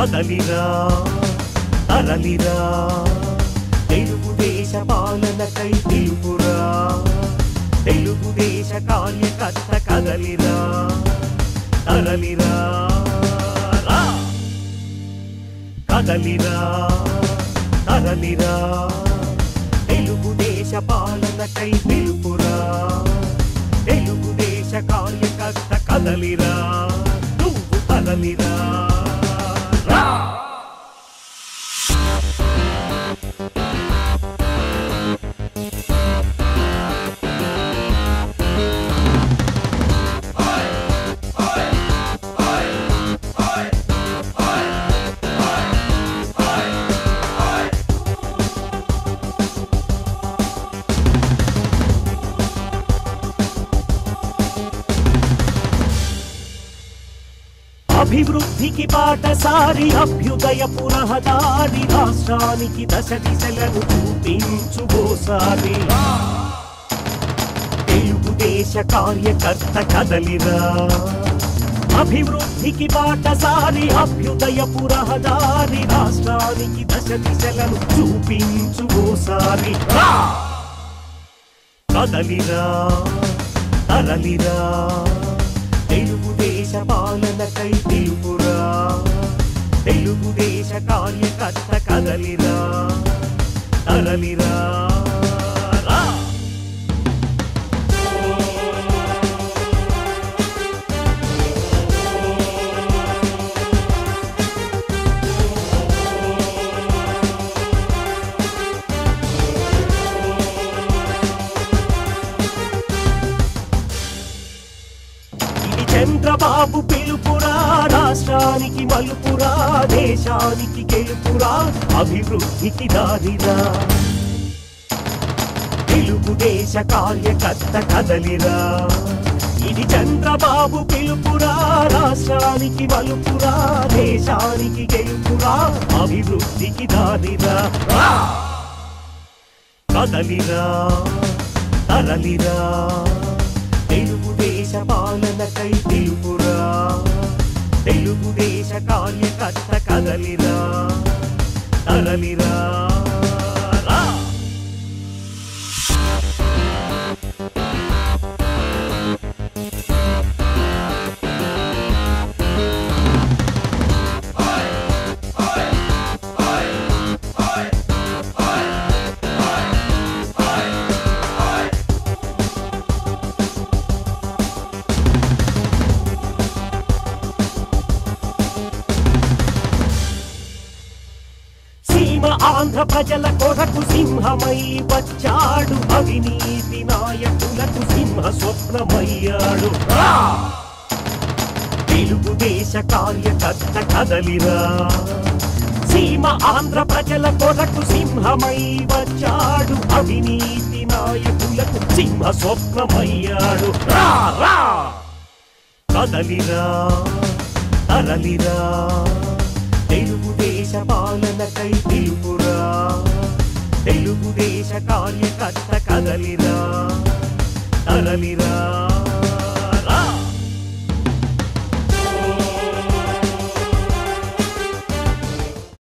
కదలిరా తరలిరా. తెలుగుదేశ పాలనకై తెలుపురా తెలుగుదేశ కార్యకర్త కదలిరా తరలిరా. కదలిరా తరలిరా. తెలుగుదేశ పాలనకై తెలుపురా తెలుగుదేశ కార్యకర్త కదలిరా నువ్వు కదలిరా అభివృద్ధికి బాటసారి అభ్యుదయ పురహదారి రాష్ట్రానికి దశ దిశలను చూపించుకోసారి తెలుగుదేశ కార్యకర్త కదలిరా. అభివృద్ధికి బాటసారి అభ్యుదయ పురహదారి రాష్ట్రానికి దశ దిశలను చూపించుకోసారి కదలిరా తరలిరా. పాలనకై పిలుపురా తెలుగుదేశ కార్యకర్త కదలిరా తరలిరా. చంద్రబాబు పిలుపురా రాష్ట్రానికి మలుపురా దేశానికి గెలుపురా అభివృద్ధికి దారిరా. తెలుగుదేశ కార్యకర్త కదలిరా. ఇది చంద్రబాబు పిలుపురా రాష్ట్రానికి మలుపురా దేశానికి గెలుపురా అభివృద్ధికి దారిరా. కదలిరా తరలిరా. తెలుగుదేశ పాలనకై తెలుపురా తెలుగుదేశ కార్యకర్త కదలిరా ఆంధ్ర ప్రజల కొరకు సింహమై వచ్చాడు అవినీతి నాయకులకు సింహ స్వప్నమయ్యాడు. తెలుగుదేశ కార్యకర్త కదలిరా. సీమ ఆంధ్ర ప్రజల కొరకు సింహమై వచ్చాడు అవినీతి నాయకులకు సింహ స్వప్నమయ్యాడు. కదలిరా తరలిరా. తెలుగుదేశ పాలనకై దేశ కార్యకర్త కదలిరా తరలిరా